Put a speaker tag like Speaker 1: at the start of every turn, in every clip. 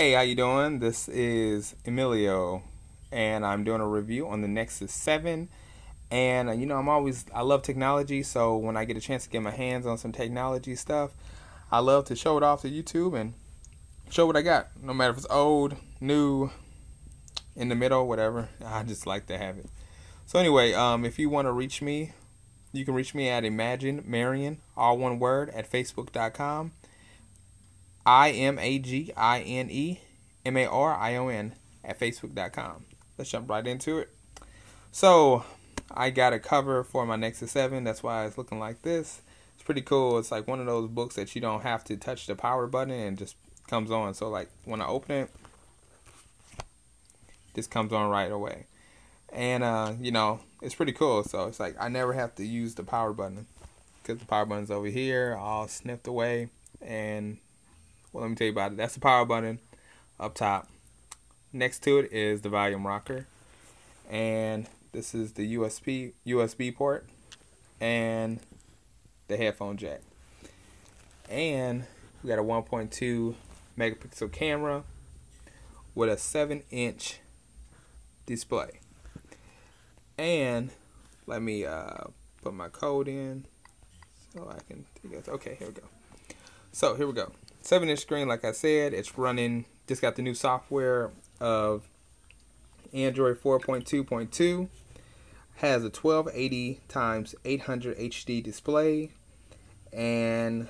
Speaker 1: Hey, how you doing? This is Emilio, and I'm doing a review on the Nexus 7. And uh, you know, I'm always I love technology, so when I get a chance to get my hands on some technology stuff, I love to show it off to YouTube and show what I got. No matter if it's old, new, in the middle, whatever. I just like to have it. So anyway, um, if you want to reach me, you can reach me at Imagine Marion, all one word, at Facebook.com. I M A G I N E M A R I O N at Facebook.com. Let's jump right into it. So, I got a cover for my Nexus 7. That's why it's looking like this. It's pretty cool. It's like one of those books that you don't have to touch the power button and just comes on. So, like when I open it, this comes on right away. And, uh, you know, it's pretty cool. So, it's like I never have to use the power button because the power button's over here, all snipped away. And well, let me tell you about it. That's the power button up top. Next to it is the volume rocker. And this is the USB USB port and the headphone jack. And we got a 1.2 megapixel camera with a 7 inch display. And let me uh, put my code in so I can. Okay, here we go. So here we go. 7 inch screen, like I said, it's running, just got the new software of Android 4.2.2. Has a 1280 times 800 HD display. And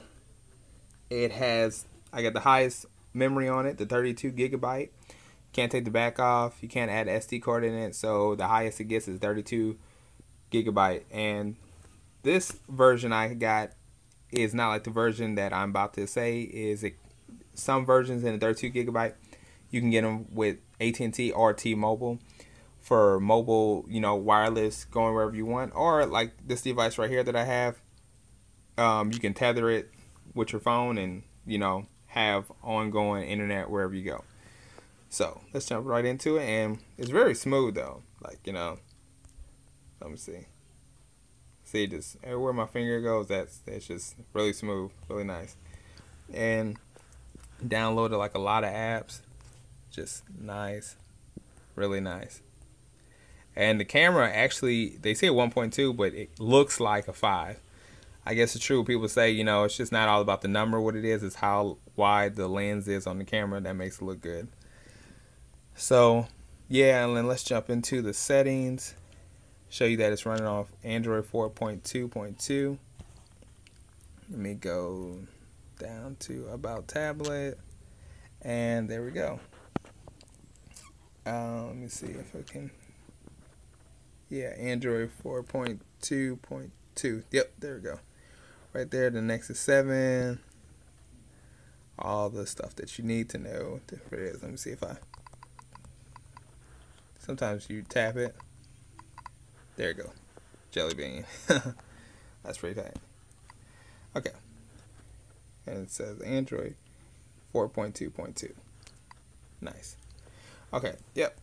Speaker 1: it has, I got the highest memory on it, the 32 gigabyte. Can't take the back off. You can't add SD card in it. So the highest it gets is 32 gigabyte. And this version I got is not like the version that I'm about to say. Is it, some versions in the 32 gigabyte you can get them with AT&T or T-Mobile for mobile, you know, wireless going wherever you want, or like this device right here that I have. Um, you can tether it with your phone and you know have ongoing internet wherever you go. So let's jump right into it, and it's very smooth though. Like you know, let me see. See, just everywhere my finger goes, that's that's just really smooth, really nice. And downloaded like a lot of apps, just nice, really nice. And the camera actually, they say 1.2, but it looks like a 5. I guess it's true. People say, you know, it's just not all about the number, what it is, it's how wide the lens is on the camera that makes it look good. So, yeah, and then let's jump into the settings show you that it's running off Android 4.2.2. Let me go down to about tablet, and there we go. Uh, let me see if I can. Yeah, Android 4.2.2. Yep, there we go. Right there, the Nexus 7. All the stuff that you need to know. There it is. Let me see if I. Sometimes you tap it. There you go. Jelly bean. That's pretty tight. Okay. And it says Android 4.2.2. Nice. Okay. Yep.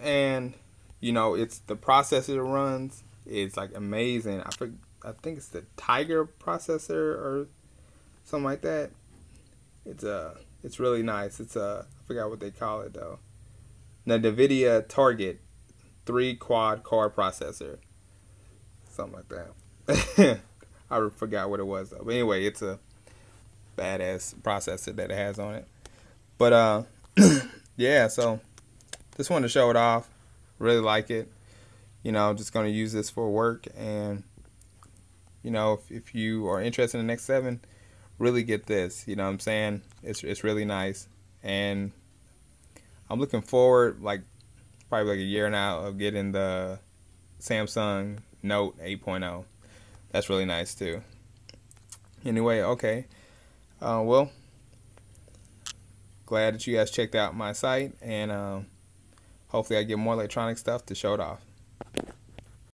Speaker 1: And you know, it's the processor it runs. It's like amazing. I I think it's the Tiger processor or something like that. It's uh it's really nice. It's uh I forgot what they call it though. The NVIDIA Tegra three quad core processor, something like that. I forgot what it was though. But anyway, it's a badass processor that it has on it. But uh, yeah. So just wanted to show it off. Really like it. You know, I'm just gonna use this for work, and you know, if, if you are interested in the Nexus 7, really get this. You know, what I'm saying it's it's really nice, and I'm looking forward like probably like a year now of getting the Samsung Note 8.0. That's really nice too. Anyway, okay. Uh, well, glad that you guys checked out my site, and um, hopefully I get more electronic stuff to show it off.